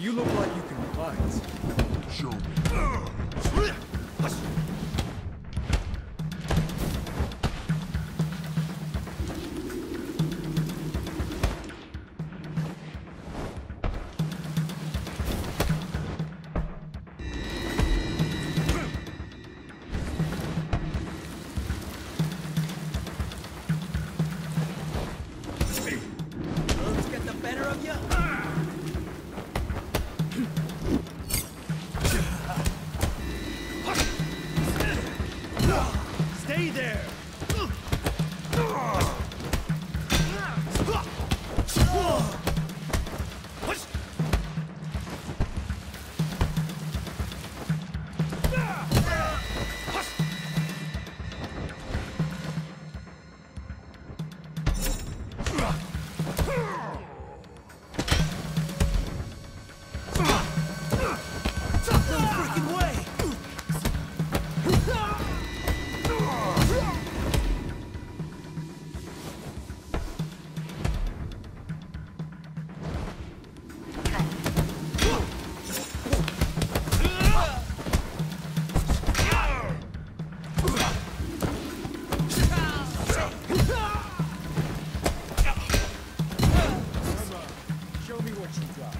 You look like you can fight. Show me. Uh, me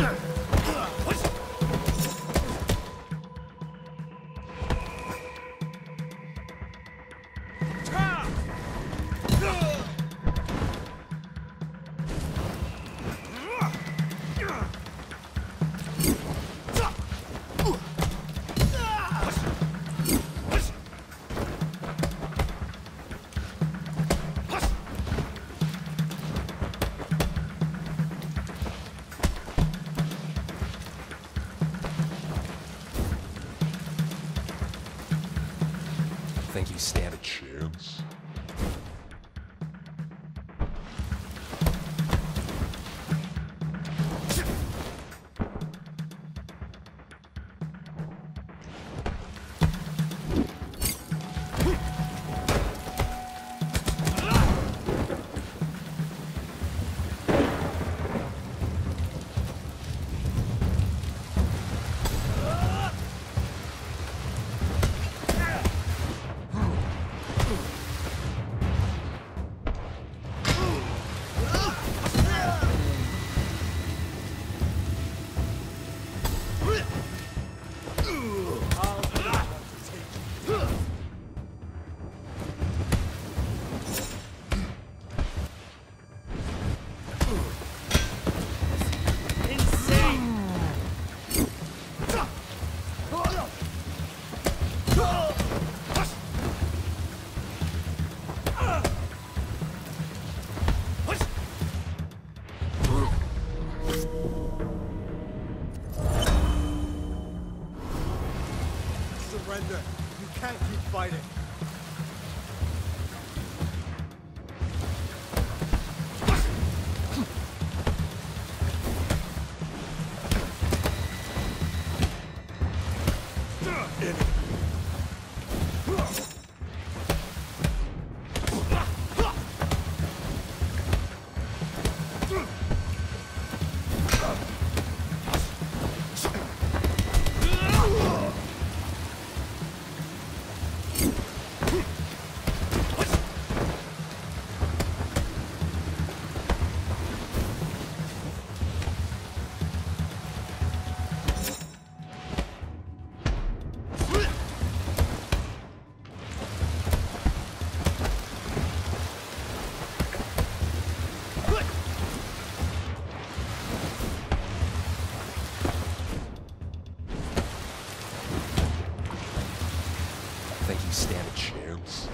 Yeah. Think you stand a Chance? Surrender. You can't keep fighting. Stand a chance.